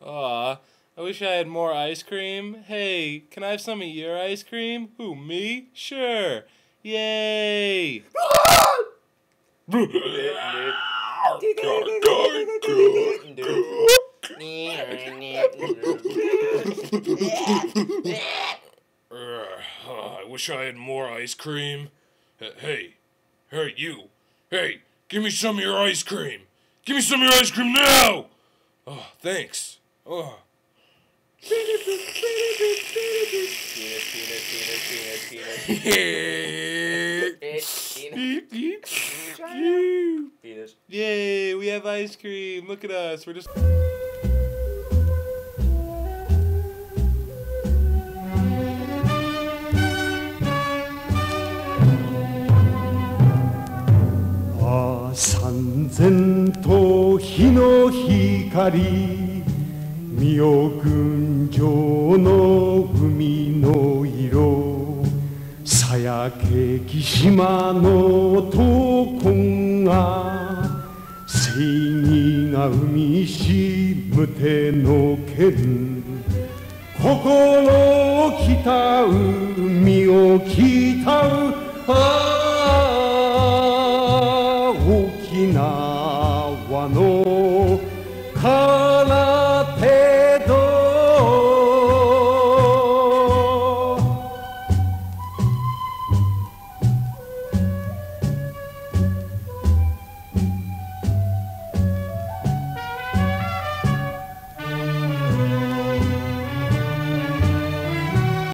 Aw, I wish I had more ice cream. Hey, can I have some of your ice cream? Who, me? Sure. Yay! I wish I had more ice cream. Hey, hey, you. Hey, give me some of your ice cream. Give me some of your ice cream now! Oh, thanks. Oh. Yay, we have ice cream. Look at us. We're just. ああ三千と日の光身を群青の海の色。さやけき島の男が正義が生みし無手の剣。心をきたう海をきたう。ああ和の